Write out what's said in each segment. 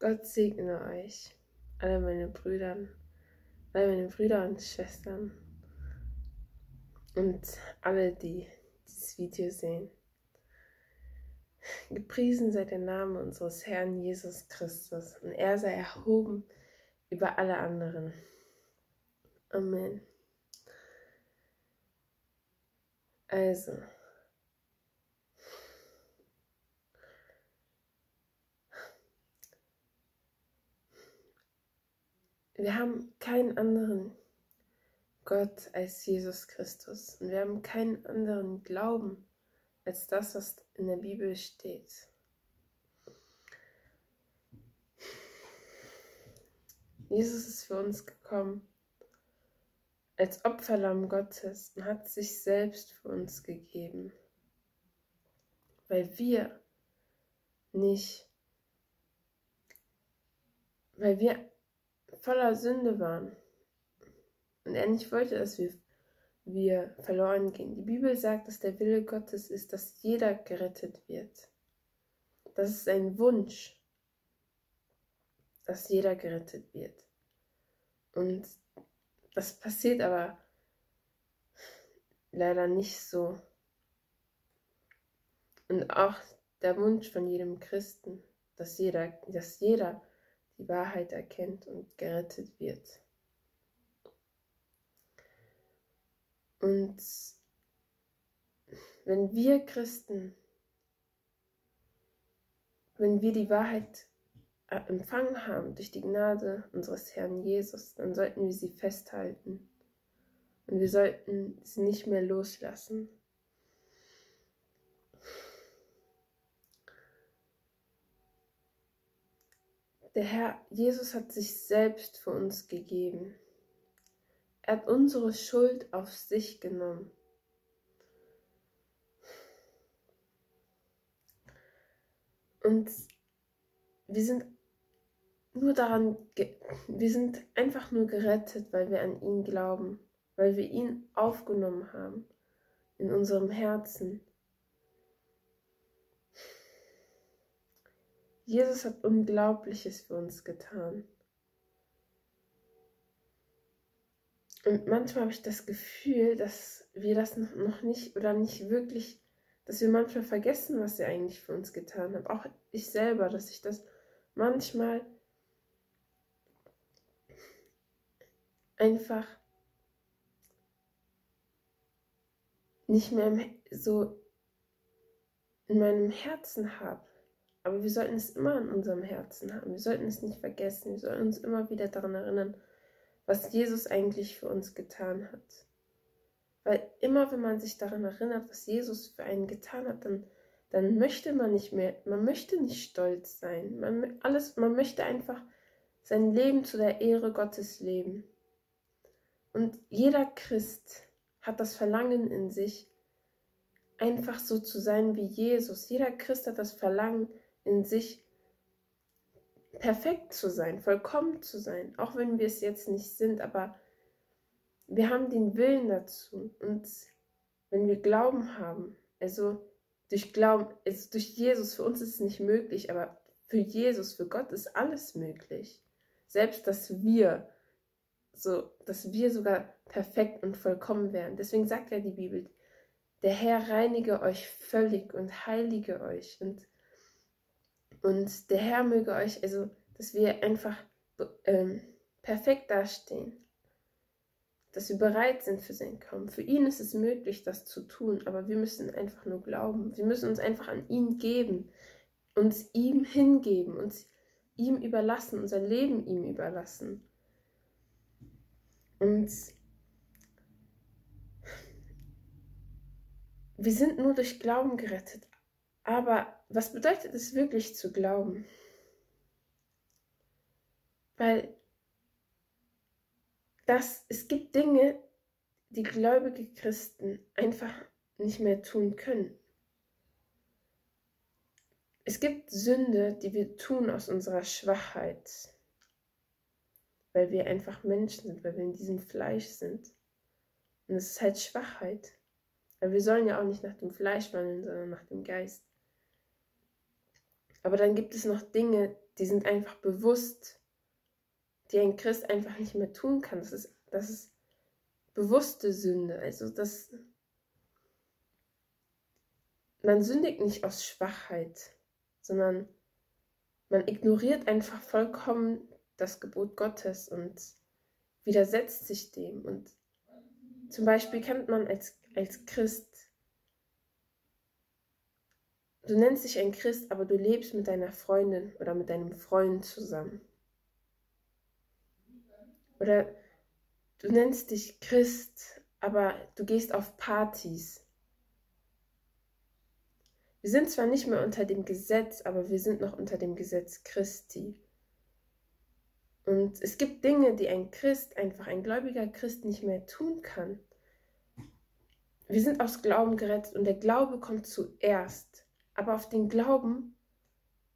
Gott segne euch, alle meine Brüder, alle meine Brüder und Schwestern und alle, die dieses Video sehen. Gepriesen sei der Name unseres Herrn Jesus Christus und er sei erhoben über alle anderen. Amen. Also, wir haben keinen anderen Gott als Jesus Christus und wir haben keinen anderen Glauben als das, was in der Bibel steht. Jesus ist für uns gekommen als Opferlamm Gottes und hat sich selbst für uns gegeben, weil wir nicht, weil wir voller Sünde waren und er nicht wollte, dass wir, wir verloren gehen. Die Bibel sagt, dass der Wille Gottes ist, dass jeder gerettet wird. Das ist ein Wunsch, dass jeder gerettet wird. Und das passiert aber leider nicht so. Und auch der Wunsch von jedem Christen, dass jeder, dass jeder die Wahrheit erkennt und gerettet wird. Und wenn wir Christen, wenn wir die Wahrheit empfangen haben durch die Gnade unseres Herrn Jesus, dann sollten wir sie festhalten. Und wir sollten sie nicht mehr loslassen. Der Herr Jesus hat sich selbst für uns gegeben. Er hat unsere Schuld auf sich genommen. Und wir sind nur daran, wir sind einfach nur gerettet, weil wir an ihn glauben, weil wir ihn aufgenommen haben in unserem Herzen. Jesus hat Unglaubliches für uns getan. Und manchmal habe ich das Gefühl, dass wir das noch nicht oder nicht wirklich, dass wir manchmal vergessen, was er eigentlich für uns getan hat. Auch ich selber, dass ich das manchmal einfach nicht mehr so in meinem Herzen habe. Aber wir sollten es immer in unserem Herzen haben. Wir sollten es nicht vergessen. Wir sollten uns immer wieder daran erinnern, was Jesus eigentlich für uns getan hat. Weil immer, wenn man sich daran erinnert, was Jesus für einen getan hat, dann, dann möchte man nicht mehr, man möchte nicht stolz sein. Man, alles, man möchte einfach sein Leben zu der Ehre Gottes leben. Und jeder Christ hat das Verlangen in sich, einfach so zu sein wie Jesus. Jeder Christ hat das Verlangen in sich, perfekt zu sein, vollkommen zu sein, auch wenn wir es jetzt nicht sind, aber wir haben den Willen dazu. Und wenn wir Glauben haben, also durch Glauben, also durch Jesus, für uns ist es nicht möglich, aber für Jesus, für Gott ist alles möglich. Selbst, dass wir so, dass wir sogar perfekt und vollkommen wären. Deswegen sagt ja die Bibel, der Herr reinige euch völlig und heilige euch und, und der Herr möge euch, also, dass wir einfach ähm, perfekt dastehen, dass wir bereit sind für sein Kommen. Für ihn ist es möglich, das zu tun, aber wir müssen einfach nur glauben. Wir müssen uns einfach an ihn geben, uns ihm hingeben, uns ihm überlassen, unser Leben ihm überlassen. Und wir sind nur durch Glauben gerettet. Aber was bedeutet es wirklich zu glauben? Weil das, es gibt Dinge, die gläubige Christen einfach nicht mehr tun können. Es gibt Sünde, die wir tun aus unserer Schwachheit weil wir einfach Menschen sind, weil wir in diesem Fleisch sind. Und es ist halt Schwachheit. Weil wir sollen ja auch nicht nach dem Fleisch wandeln, sondern nach dem Geist. Aber dann gibt es noch Dinge, die sind einfach bewusst, die ein Christ einfach nicht mehr tun kann. Das ist, das ist bewusste Sünde. Also das, man sündigt nicht aus Schwachheit, sondern man ignoriert einfach vollkommen das Gebot Gottes und widersetzt sich dem. Und zum Beispiel kennt man als, als Christ, du nennst dich ein Christ, aber du lebst mit deiner Freundin oder mit deinem Freund zusammen. Oder du nennst dich Christ, aber du gehst auf Partys. Wir sind zwar nicht mehr unter dem Gesetz, aber wir sind noch unter dem Gesetz Christi. Und es gibt Dinge, die ein Christ, einfach ein gläubiger Christ nicht mehr tun kann. Wir sind aus Glauben gerettet und der Glaube kommt zuerst. Aber auf den Glauben,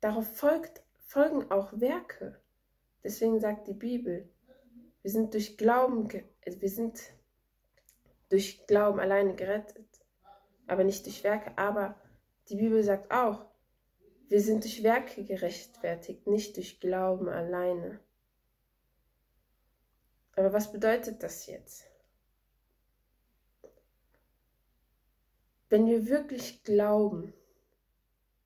darauf folgt, folgen auch Werke. Deswegen sagt die Bibel, wir sind durch Glauben, wir sind durch Glauben alleine gerettet, aber nicht durch Werke. Aber die Bibel sagt auch, wir sind durch Werke gerechtfertigt, nicht durch Glauben alleine. Aber was bedeutet das jetzt? Wenn wir wirklich glauben,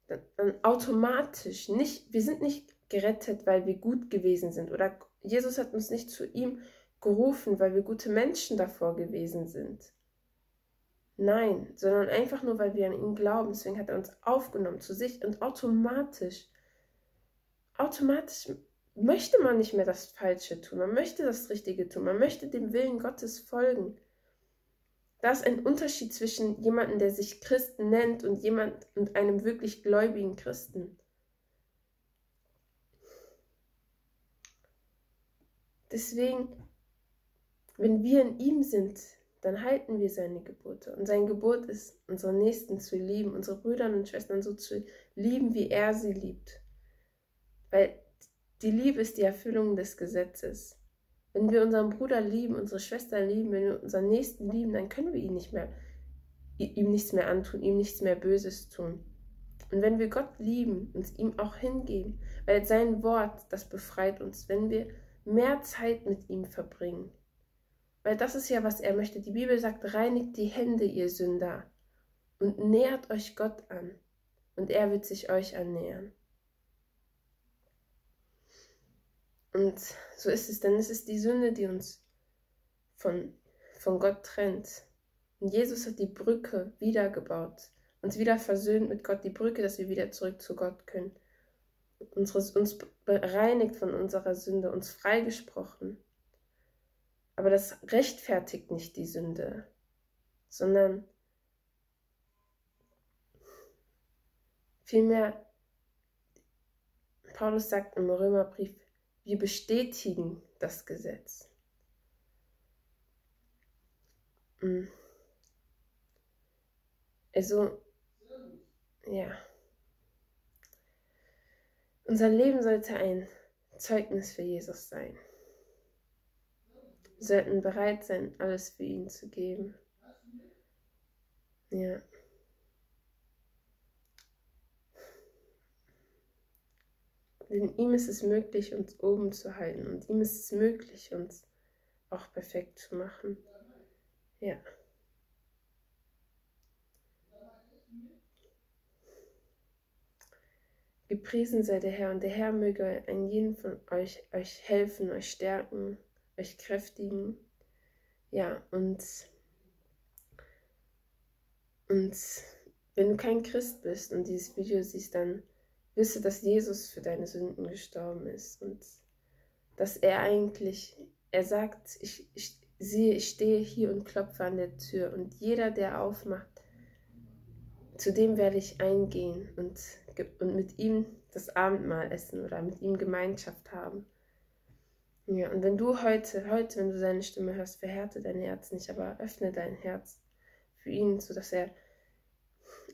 dann, automatisch nicht, wir sind nicht gerettet, weil wir gut gewesen sind oder Jesus hat uns nicht zu ihm gerufen, weil wir gute Menschen davor gewesen sind. Nein, sondern einfach nur, weil wir an ihn glauben. Deswegen hat er uns aufgenommen zu sich und automatisch, automatisch möchte man nicht mehr das Falsche tun. Man möchte das Richtige tun. Man möchte dem Willen Gottes folgen. Da ist ein Unterschied zwischen jemandem, der sich Christen nennt und jemand und einem wirklich gläubigen Christen. Deswegen, wenn wir in ihm sind, dann halten wir seine Gebote. Und sein Gebot ist, unsere Nächsten zu lieben, unsere Brüder und Schwestern so zu lieben, wie er sie liebt. Weil die Liebe ist die Erfüllung des Gesetzes. Wenn wir unseren Bruder lieben, unsere Schwester lieben, wenn wir unseren Nächsten lieben, dann können wir ihn nicht mehr, ihm nichts mehr antun, ihm nichts mehr Böses tun. Und wenn wir Gott lieben, uns ihm auch hingeben, weil sein Wort, das befreit uns, wenn wir mehr Zeit mit ihm verbringen. Weil das ist ja, was er möchte. Die Bibel sagt, reinigt die Hände, ihr Sünder, und nähert euch Gott an, und er wird sich euch annähern. Und so ist es, denn es ist die Sünde, die uns von, von Gott trennt. Und Jesus hat die Brücke wiedergebaut, uns wieder versöhnt mit Gott, die Brücke, dass wir wieder zurück zu Gott können unseres, uns bereinigt von unserer Sünde, uns freigesprochen. Aber das rechtfertigt nicht die Sünde, sondern vielmehr, Paulus sagt im Römerbrief, wir bestätigen das Gesetz. Hm. Also, ja. Unser Leben sollte ein Zeugnis für Jesus sein. Wir sollten bereit sein, alles für ihn zu geben. Ja. Denn ihm ist es möglich, uns oben zu halten und ihm ist es möglich, uns auch perfekt zu machen. Ja. Gepriesen sei der Herr und der Herr möge an jeden von euch euch helfen, euch stärken, euch kräftigen. Ja, und, und wenn du kein Christ bist und dieses Video siehst, dann wisse, dass Jesus für deine Sünden gestorben ist und dass er eigentlich, er sagt, ich, ich sehe, ich stehe hier und klopfe an der Tür und jeder, der aufmacht, zu dem werde ich eingehen und und mit ihm das Abendmahl essen oder mit ihm Gemeinschaft haben. Ja, und wenn du heute, heute, wenn du seine Stimme hörst, verhärte dein Herz nicht, aber öffne dein Herz für ihn, sodass er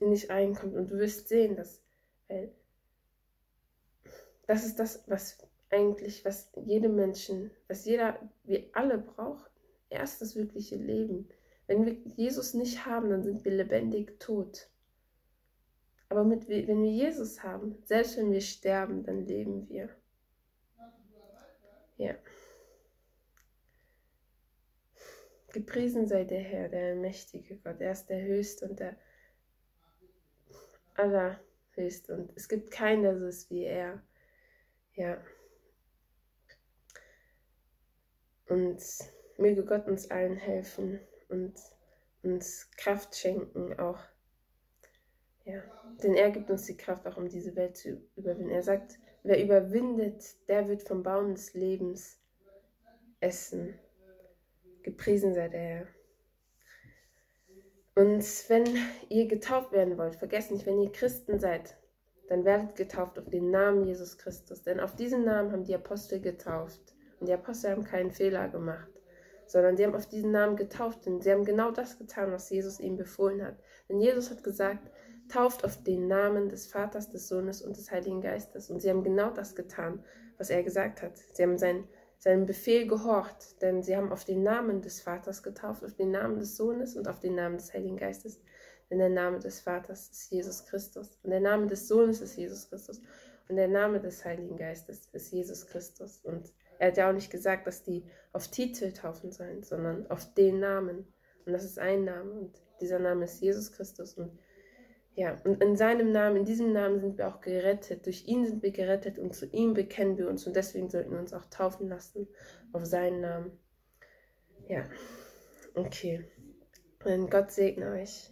in dich reinkommt und du wirst sehen, dass, weil das ist das, was eigentlich, was jedem Menschen, was jeder, wir alle brauchen. Erst das wirkliche Leben. Wenn wir Jesus nicht haben, dann sind wir lebendig tot. Aber mit, wenn wir Jesus haben, selbst wenn wir sterben, dann leben wir. Ja. Gepriesen sei der Herr, der mächtige Gott. Er ist der Höchste und der Allerhöchste. Und es gibt keinen, der so ist wie er. Ja. Und möge Gott uns allen helfen und uns Kraft schenken, auch. Ja, denn er gibt uns die Kraft, auch um diese Welt zu überwinden. Er sagt, wer überwindet, der wird vom Baum des Lebens essen. Gepriesen sei der Herr. Und wenn ihr getauft werden wollt, vergesst nicht, wenn ihr Christen seid, dann werdet getauft auf den Namen Jesus Christus. Denn auf diesen Namen haben die Apostel getauft. Und die Apostel haben keinen Fehler gemacht, sondern sie haben auf diesen Namen getauft. Und sie haben genau das getan, was Jesus ihnen befohlen hat. Denn Jesus hat gesagt, tauft auf den Namen des Vaters, des Sohnes und des Heiligen Geistes. Und sie haben genau das getan, was er gesagt hat. Sie haben sein seinem Befehl gehorcht, denn sie haben auf den Namen des Vaters getauft, auf den Namen des Sohnes und auf den Namen des Heiligen Geistes. Denn der Name des Vaters ist Jesus Christus und der Name des Sohnes ist Jesus Christus und der Name des Heiligen Geistes ist Jesus Christus. Und er hat ja auch nicht gesagt, dass die auf Titel taufen sollen, sondern auf den Namen. Und das ist ein Name und dieser Name ist Jesus Christus. Und ja, und in seinem Namen, in diesem Namen sind wir auch gerettet. Durch ihn sind wir gerettet und zu ihm bekennen wir uns. Und deswegen sollten wir uns auch taufen lassen auf seinen Namen. Ja, okay. Und Gott segne euch.